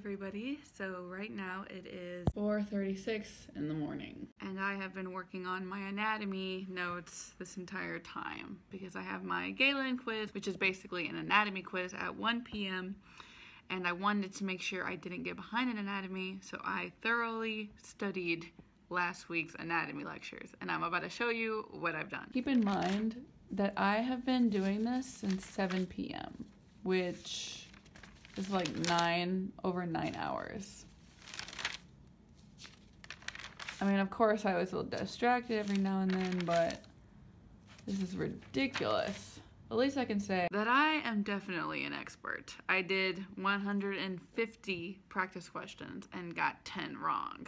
everybody. So right now it is 4.36 in the morning. and I have been working on my anatomy notes this entire time because I have my Galen quiz, which is basically an anatomy quiz at 1 p.m. And I wanted to make sure I didn't get behind in anatomy, so I thoroughly studied last week's anatomy lectures. And I'm about to show you what I've done. Keep in mind that I have been doing this since 7 p.m., which is like nine, over nine hours. I mean, of course, I was a little distracted every now and then, but this is ridiculous. At least I can say That I am definitely an expert. I did 150 practice questions and got 10 wrong.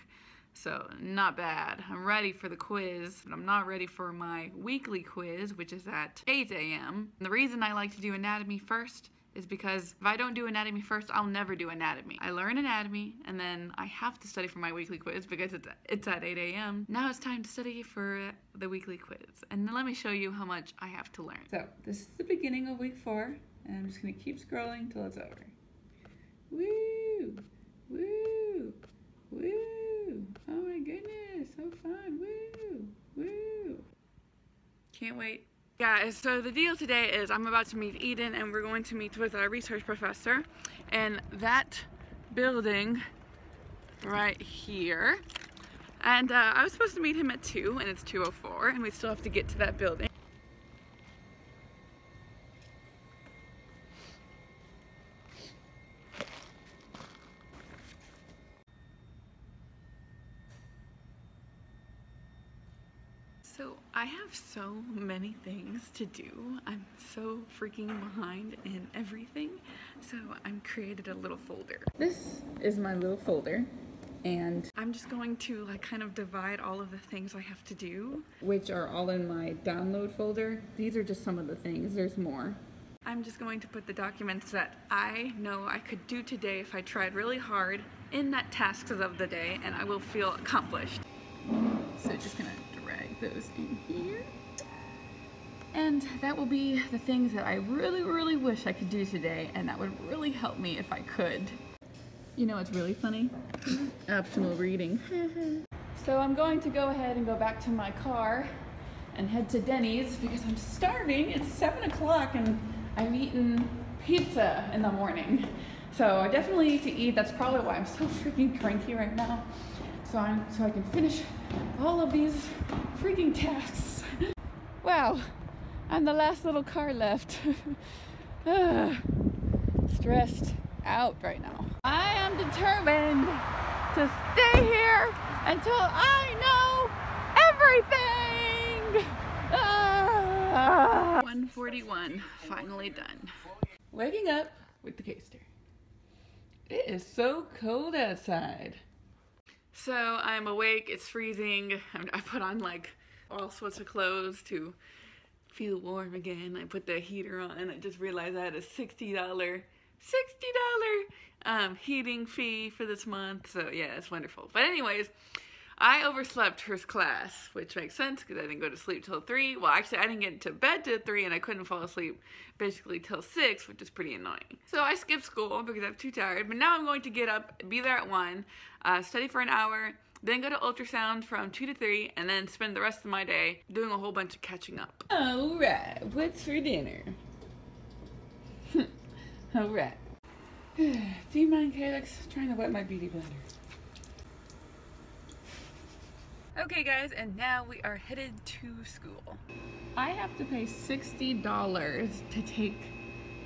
So, not bad. I'm ready for the quiz, but I'm not ready for my weekly quiz, which is at 8 a.m. The reason I like to do anatomy first is because if I don't do anatomy first, I'll never do anatomy. I learn anatomy, and then I have to study for my weekly quiz because it's, it's at 8 a.m. Now it's time to study for the weekly quiz. And let me show you how much I have to learn. So, this is the beginning of week four, and I'm just gonna keep scrolling till it's over. Woo! Woo! Woo! Oh my goodness, so fun! Woo! Woo! Can't wait. Guys, so the deal today is I'm about to meet Eden and we're going to meet with our research professor in that building right here. And uh, I was supposed to meet him at 2 and it's 2.04 and we still have to get to that building. So I have so many things to do. I'm so freaking behind in everything. So I'm created a little folder. This is my little folder, and I'm just going to like kind of divide all of the things I have to do. which are all in my download folder. These are just some of the things. There's more. I'm just going to put the documents that I know I could do today if I tried really hard in that tasks of the day and I will feel accomplished. So just gonna those in here. And that will be the things that I really, really wish I could do today, and that would really help me if I could. You know what's really funny? Optional reading. so I'm going to go ahead and go back to my car and head to Denny's because I'm starving. It's seven o'clock and I've eaten pizza in the morning. So I definitely need to eat. That's probably why I'm so freaking cranky right now. So I'm so I can finish all of these freaking tasks. Wow, I'm the last little car left. Ah, Stressed out right now. I am determined to stay here until I know everything. Ah. 141, finally done. Waking up with the keister. It is so cold outside. So I'm awake, it's freezing. I'm- put on like all sorts of clothes to feel warm again. I put the heater on and I just realized I had a $60, $60 um, heating fee for this month. So yeah, it's wonderful. But anyways, I overslept first class, which makes sense because I didn't go to sleep till 3. Well, actually, I didn't get to bed till 3 and I couldn't fall asleep basically till 6, which is pretty annoying. So I skipped school because I'm too tired. But now I'm going to get up, be there at 1, uh, study for an hour, then go to ultrasound from 2 to 3, and then spend the rest of my day doing a whole bunch of catching up. Alright, what's for dinner? Alright. Do you mind, Calix? trying to wet my beauty blender. Okay, guys, and now we are headed to school. I have to pay $60 to take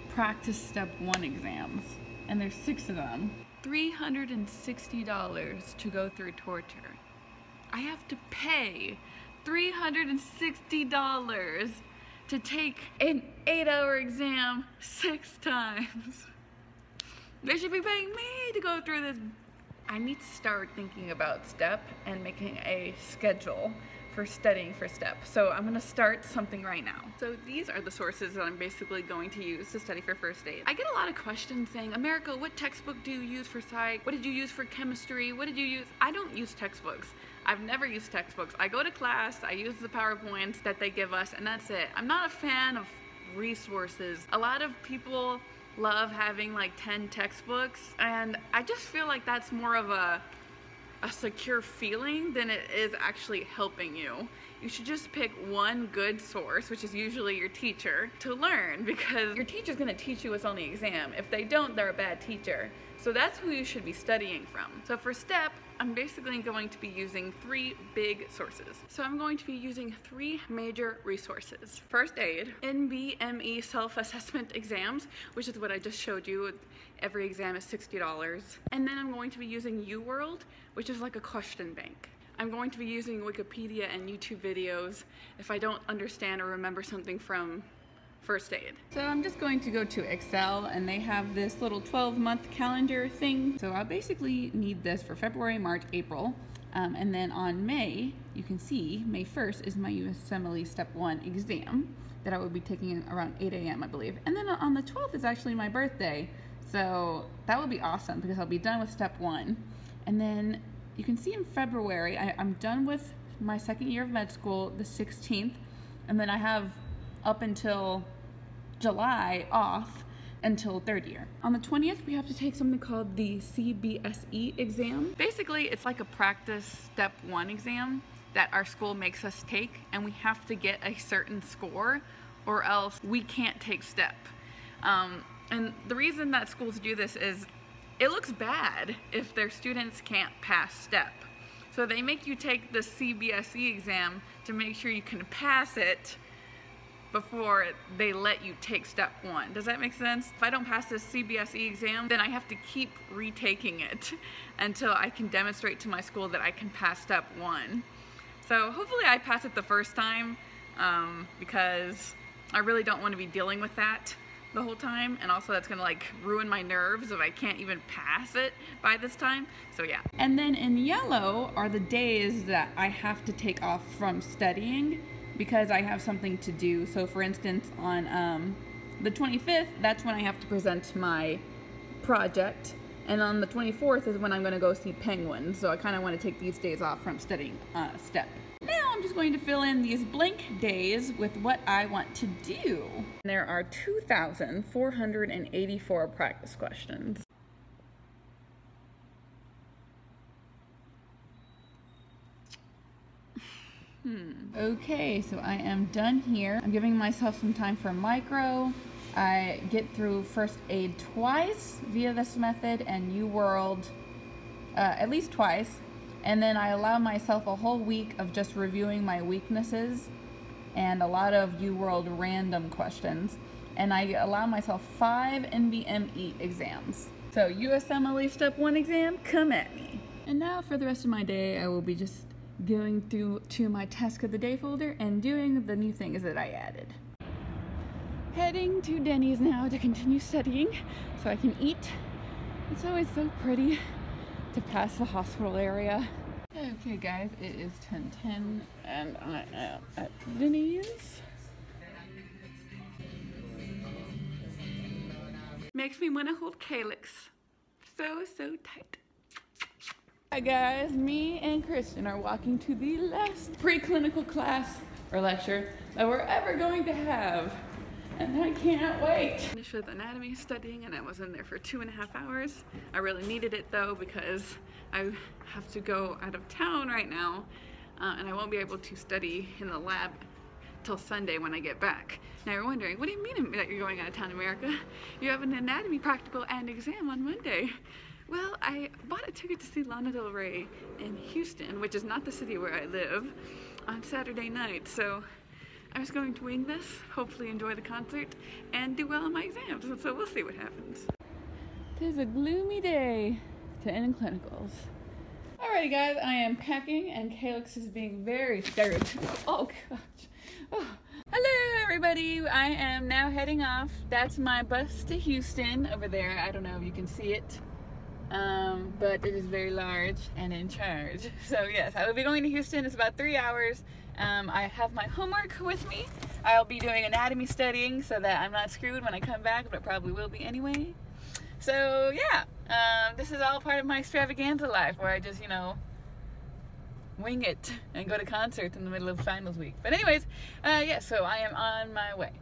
practice step one exams, and there's six of them. $360 to go through torture. I have to pay $360 to take an eight hour exam six times. They should be paying me to go through this. I need to start thinking about STEP and making a schedule for studying for STEP. So I'm gonna start something right now. So these are the sources that I'm basically going to use to study for first aid. I get a lot of questions saying, America, what textbook do you use for psych? What did you use for chemistry? What did you use? I don't use textbooks. I've never used textbooks. I go to class, I use the PowerPoints that they give us, and that's it. I'm not a fan of resources. A lot of people love having like 10 textbooks and I just feel like that's more of a a secure feeling than it is actually helping you. You should just pick one good source, which is usually your teacher, to learn because your teacher's gonna teach you what's on the exam. If they don't, they're a bad teacher. So that's who you should be studying from. So for STEP, I'm basically going to be using three big sources. So I'm going to be using three major resources. First aid, NBME self-assessment exams, which is what I just showed you. Every exam is $60. And then I'm going to be using UWorld, which is like a question bank. I'm going to be using Wikipedia and YouTube videos if I don't understand or remember something from first aid. So I'm just going to go to Excel and they have this little 12 month calendar thing. So I basically need this for February, March, April. Um, and then on May, you can see May 1st is my USMLE Step 1 exam that I will be taking around 8 a.m. I believe. And then on the 12th is actually my birthday. So that would be awesome because I'll be done with Step 1. And then you can see in February, I, I'm done with my second year of med school the 16th. And then I have up until July off until third year. On the 20th, we have to take something called the CBSE exam. Basically, it's like a practice step one exam that our school makes us take, and we have to get a certain score or else we can't take step. Um, and the reason that schools do this is it looks bad if their students can't pass step. So they make you take the CBSE exam to make sure you can pass it before they let you take step one. Does that make sense? If I don't pass this CBSE exam, then I have to keep retaking it until I can demonstrate to my school that I can pass step one. So hopefully I pass it the first time um, because I really don't want to be dealing with that the whole time and also that's gonna like ruin my nerves if I can't even pass it by this time so yeah and then in yellow are the days that I have to take off from studying because I have something to do. So, for instance, on um, the 25th, that's when I have to present my project. And on the 24th is when I'm to go see penguins. So I kind of want to take these days off from studying uh, STEP. Now I'm just going to fill in these blank days with what I want to do. There are 2,484 practice questions. Hmm. Okay, so I am done here. I'm giving myself some time for micro. I get through first aid twice via this method and UWorld uh, at least twice. And then I allow myself a whole week of just reviewing my weaknesses and a lot of UWorld random questions. And I allow myself five NBME exams. So USMLE Step 1 exam, come at me. And now for the rest of my day, I will be just going through to my task of the day folder and doing the new things that I added. Heading to Denny's now to continue studying so I can eat. It's always so pretty to pass the hospital area. Okay guys, it is 10.10 and I am at Denny's. Makes me want to hold calyx. So, so tight. Hi guys, me and Kristen are walking to the last preclinical class or lecture that we're ever going to have. And I can't wait. Finished with anatomy studying and I was in there for two and a half hours. I really needed it though because I have to go out of town right now uh, and I won't be able to study in the lab till Sunday when I get back. Now you're wondering, what do you mean that you're going out of town, America? You have an anatomy practical and exam on Monday. Well, I bought a ticket to see Lana Del Rey in Houston, which is not the city where I live, on Saturday night. So I was going to wing this, hopefully enjoy the concert, and do well on my exams. So we'll see what happens. Tis a gloomy day to end clinicals. Alrighty guys, I am packing and Calyx is being very stereotypical. Oh gosh. Oh. Hello everybody, I am now heading off. That's my bus to Houston over there. I don't know if you can see it um, but it is very large and in charge. So yes, I will be going to Houston. It's about three hours. Um, I have my homework with me. I'll be doing anatomy studying so that I'm not screwed when I come back, but probably will be anyway. So yeah, um, this is all part of my extravaganza life where I just, you know, wing it and go to concerts in the middle of finals week. But anyways, uh, yeah, so I am on my way.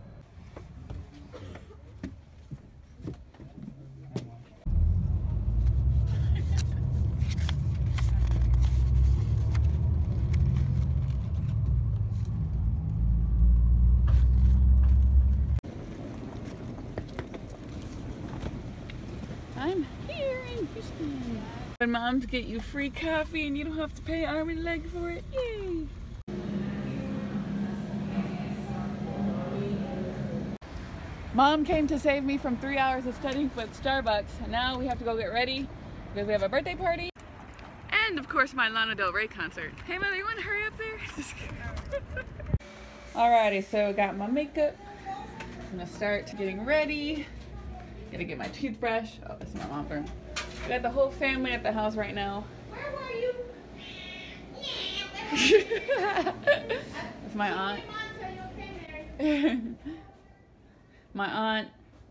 When to get you free coffee and you don't have to pay arm and leg for it. Yay! Mom came to save me from three hours of studying with Starbucks, and now we have to go get ready because we have a birthday party. And of course my Lana Del Rey concert. Hey mother, you wanna hurry up there? Alrighty, so got my makeup. I'm gonna start getting ready. Gotta get my toothbrush. Oh, this is my mom room. We got the whole family at the house right now. Where were you? It's my aunt. my aunt,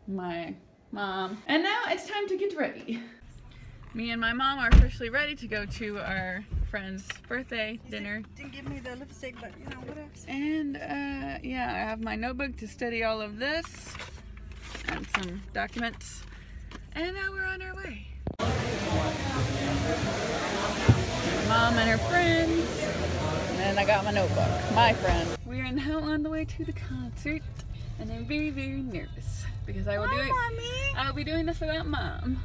my mom. And now it's time to get ready. Me and my mom are officially ready to go to our friend's birthday dinner. Didn't give me the lipstick, but you know, what else? And uh, yeah, I have my notebook to study all of this and some documents. And now we're on our way. Mom and her friends. And I got my notebook, my friend. We are now on the way to the concert. And I'm very, very nervous because I will do it. Mommy. I will be doing this without mom.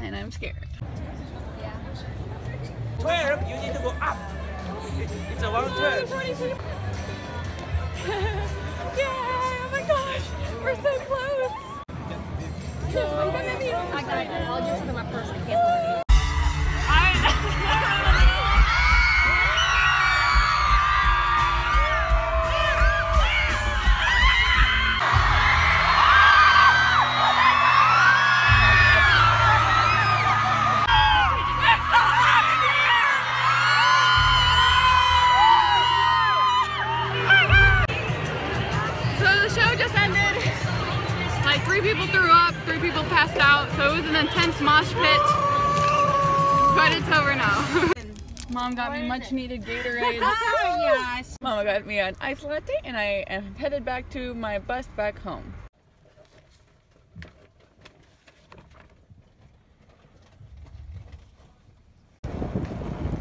And I'm scared. 12, you need to go up. It's a one turn. Yay! Oh my gosh! We're so close! I got it. I'll just look at my purse. I can't much needed Gatorade. oh, yes. Mama got me an ice latte and I am headed back to my bus back home.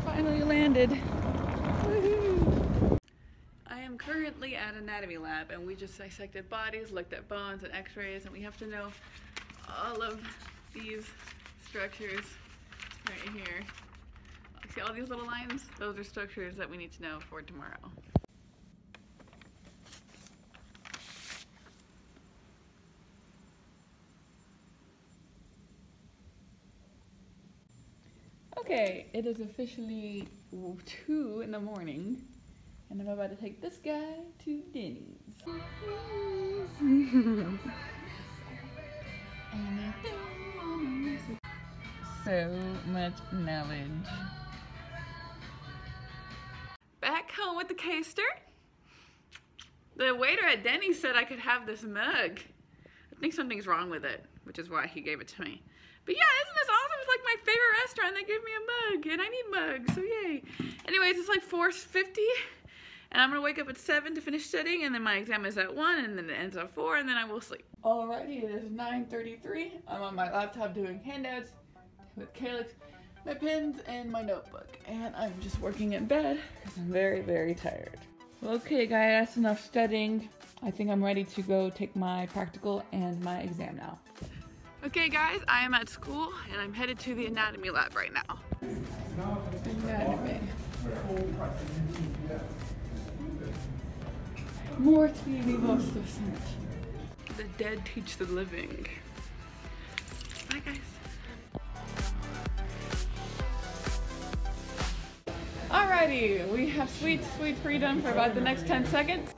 Finally landed. I am currently at anatomy lab and we just dissected bodies, looked at bones and x-rays and we have to know all of these structures right here. See all these little lines? Those are structures that we need to know for tomorrow. Okay, it is officially 2 in the morning, and I'm about to take this guy to Denny's. so much knowledge. With the waiter at Denny's said I could have this mug. I think something's wrong with it, which is why he gave it to me. But yeah, isn't this awesome? It's like my favorite restaurant. They gave me a mug, and I need mugs, so yay. Anyways, it's like 4.50, and I'm gonna wake up at 7 to finish studying, and then my exam is at 1, and then it ends at 4, and then I will sleep. Alrighty, it is 9.33. I'm on my laptop doing handouts with Calyx, my pens, and my notebook. And I'm just working in bed because I'm very, very tired. Okay, guys, that's enough studying. I think I'm ready to go take my practical and my exam now. Okay, guys, I am at school and I'm headed to the anatomy lab right now. Anatomy. Mortui vivos docent. The dead teach the living. Bye, guys. Alrighty, we have sweet, sweet freedom for about the next 10 seconds.